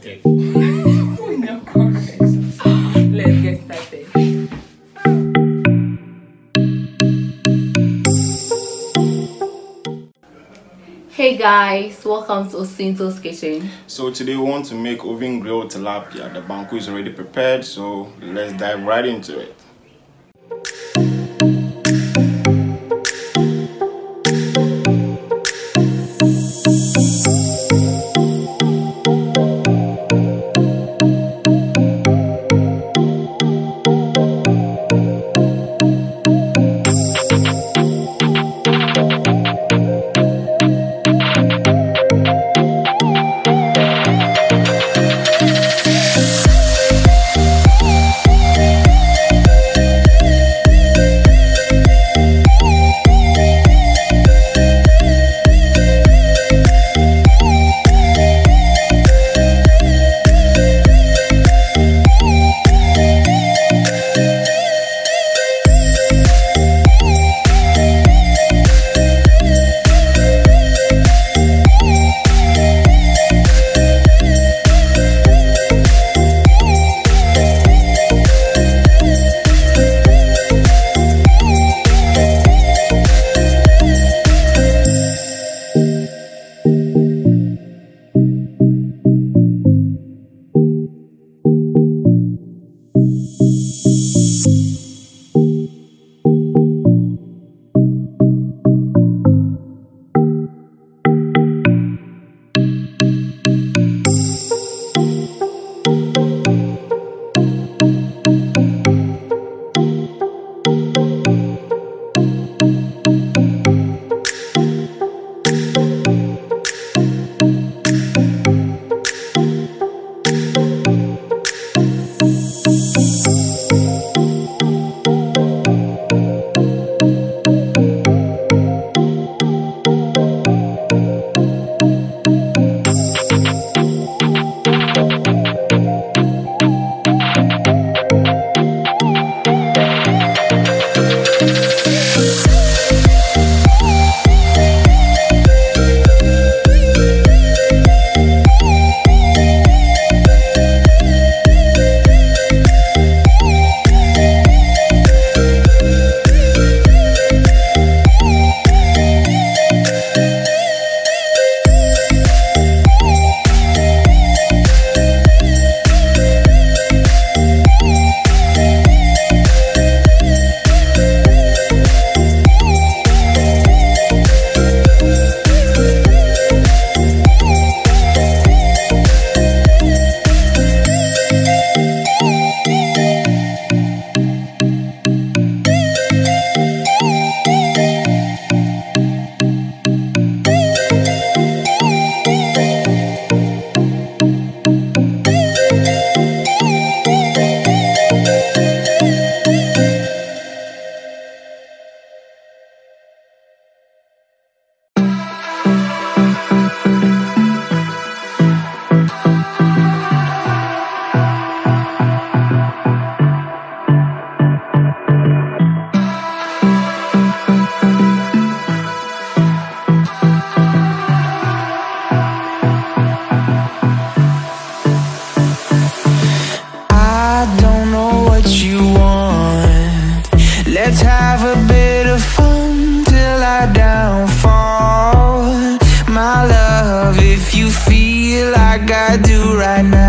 Let's get started. Hey guys, welcome to Oscinto's Kitchen. So today we want to make oven grilled tilapia. The banku is already prepared, so let's dive right into it. You say